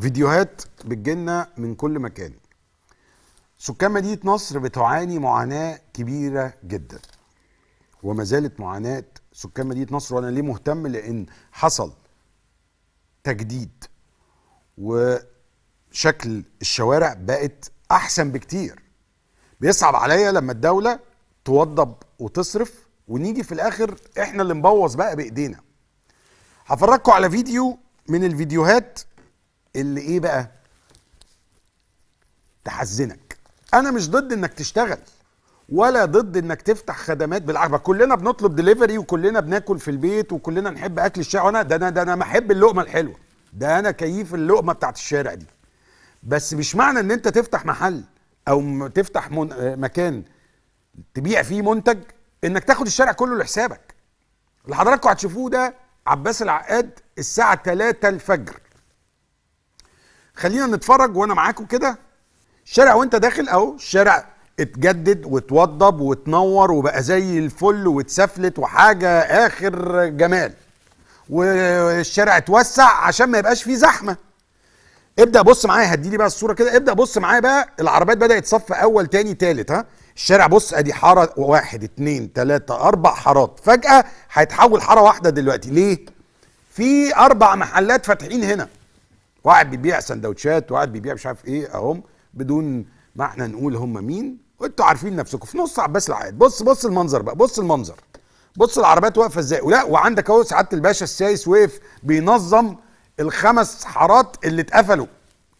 فيديوهات بتجيلنا من كل مكان. سكان مدينة نصر بتعاني معاناة كبيرة جدا. وما زالت معاناة سكان مدينة نصر وأنا ليه مهتم؟ لأن حصل تجديد وشكل الشوارع بقت أحسن بكتير. بيصعب عليا لما الدولة توضب وتصرف ونيجي في الآخر إحنا اللي نبوظ بقى بإيدينا. هفرجكم على فيديو من الفيديوهات اللي إيه بقى؟ تحزنك. أنا مش ضد إنك تشتغل ولا ضد إنك تفتح خدمات بالعكس كلنا بنطلب دليفري وكلنا بناكل في البيت وكلنا نحب أكل الشارع. وأنا ده أنا ده أنا بحب اللقمة الحلوة. ده أنا كيف اللقمة بتاعت الشارع دي. بس مش معنى إن أنت تفتح محل أو تفتح من آه، مكان تبيع فيه منتج إنك تاخد الشارع كله لحسابك. اللي حضراتكم هتشوفوه ده عباس العقاد الساعة 3 الفجر. خلينا نتفرج وأنا معاكم كده. الشارع وانت داخل اهو الشارع اتجدد واتوضب واتنور وبقى زي الفل واتسفلت وحاجة آخر جمال. والشارع اتوسع عشان ما يبقاش فيه زحمة. ابدأ بص معايا هدي لي بقى الصورة كده. ابدأ بص معايا بقى العربيات بدأت صف أول تاني تالت ها. الشارع بص أدي حارة واحد اتنين تلاتة أربع حارات. فجأة هيتحول حارة واحدة دلوقتي. ليه؟ في أربع محلات فاتحين هنا. واحد بيبيع سندوتشات وواحد بيبيع مش عارف إيه أهم بدون ما إحنا نقول هم مين. وانتوا عارفين نفسكم. في نص عباس العقاد. بص بص المنظر بقى. بص المنظر. بص العربيات واقفة إزاي. ولا وعندك أهو سعادة الباشا السايس وقف بينظم الخمس حارات اللي اتقفلوا.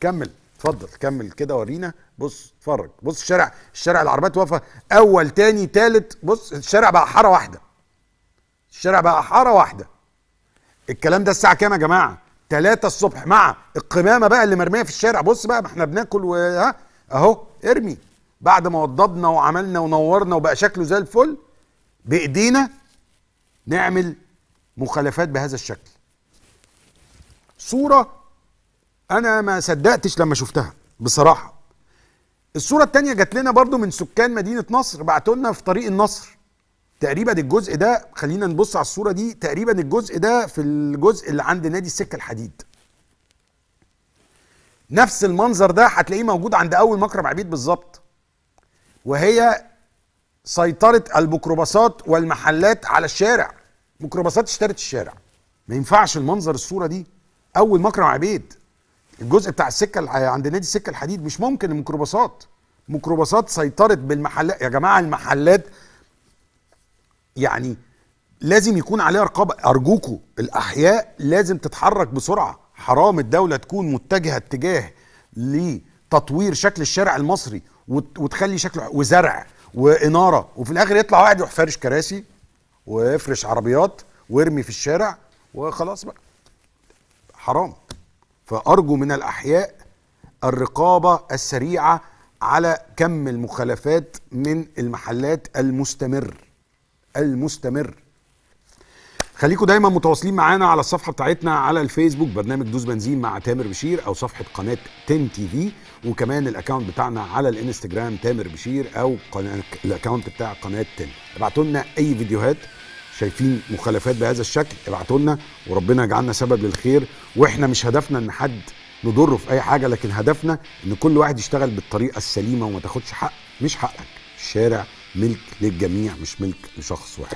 كمل. اتفضل. كمل كده ورينا. بص اتفرج. بص الشارع. الشارع العربيات واقفة. أول تاني تالت. بص الشارع بقى حارة واحدة. الشارع بقى حارة واحدة. الكلام ده الساعة كام يا جماعة؟ 3 الصبح. مع القمامة بقى اللي مرمية في الشارع. بص بقى ما إحنا بناكل و ها اهو ارمي. بعد ما وضبنا وعملنا ونورنا وبقى شكله زي الفل بإيدينا نعمل مخالفات بهذا الشكل. صورة أنا ما صدقتش لما شفتها بصراحة. الصورة التانية جات لنا برضو من سكان مدينة نصر بعتوا لنا في طريق النصر. تقريبا الجزء ده خلينا نبص على الصورة دي تقريبا الجزء ده في الجزء اللي عند نادي السكة الحديد. نفس المنظر ده هتلاقيه موجود عند أول مكرم عبيد بالظبط. وهي سيطرة الميكروباصات والمحلات على الشارع. ميكروباصات اشترت الشارع. ما ينفعش المنظر الصورة دي. أول مكرم عبيد الجزء بتاع السكة عند نادي السكة الحديد مش ممكن الميكروباصات. ميكروباصات سيطرت بالمحلات. يا جماعة المحلات يعني لازم يكون عليها رقابة. أرجوكوا الأحياء لازم تتحرك بسرعة. حرام الدولة تكون متجهة اتجاه لتطوير شكل الشارع المصري وت- وتخلي شكله وزرع وإنارة. وفي الآخر يطلع واحد يروح فارش كراسي ويفرش عربيات ويرمي في الشارع وخلاص بقى. حرام. فأرجو من الأحياء الرقابة السريعة على كم المخالفات من المحلات المستمر. المستمر. خليكم دايما متواصلين معانا على الصفحة بتاعتنا على الفيسبوك برنامج دوس بنزين مع تامر بشير أو صفحة قناة 10 TV وكمان ال account بتاعنا على الإنستجرام تامر بشير أو ال account بتاع قناة 10 ابعتوا لنا أي فيديوهات شايفين مخالفات بهذا الشكل ابعتوا لنا وربنا يجعلنا سبب للخير. وإحنا مش هدفنا إن حد نضره في أي حاجة لكن هدفنا إن كل واحد يشتغل بالطريقة السليمة وما تاخدش حق مش حقك الشارع ملك للجميع مش ملك لشخص واحد.